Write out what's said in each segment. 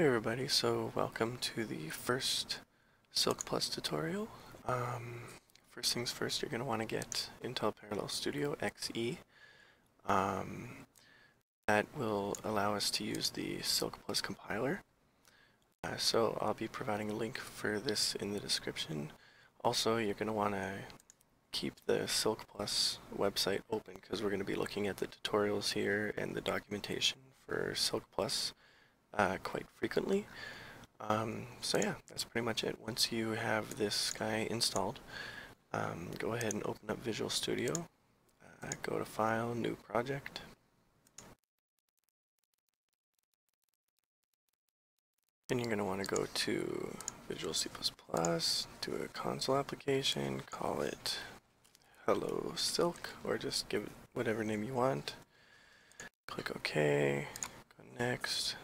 Hey everybody, so welcome to the first Cilk Plus tutorial. Um, first things first, you're going to want to get Intel Parallel Studio XE. Um, that will allow us to use the Cilk Plus compiler. Uh, so I'll be providing a link for this in the description. Also, you're going to want to keep the Cilk Plus website open because we're going to be looking at the tutorials here and the documentation for Cilk Plus uh, quite frequently. Um, so yeah, that's pretty much it. Once you have this guy installed, um, go ahead and open up Visual Studio. Uh, go to File, New Project. And you're going to want to go to Visual C++, do a console application, call it Hello Cilk, or just give it whatever name you want. Click OK, go next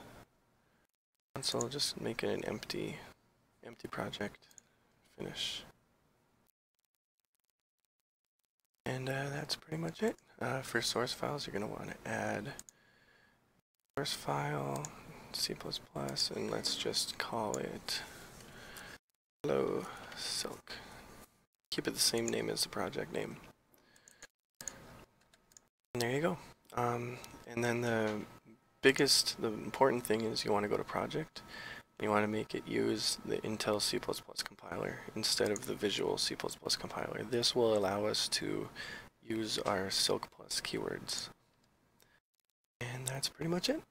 console, just make it an empty, empty project. Finish. And uh, that's pretty much it. Uh, for source files, you're going to want to add source file, C++, and let's just call it hello cilk. Keep it the same name as the project name. And there you go. Um, and then the biggest, the important thing is you want to go to project. You want to make it use the Intel C++ compiler instead of the Visual C++ compiler. This will allow us to use our Cilk Plus keywords. And that's pretty much it.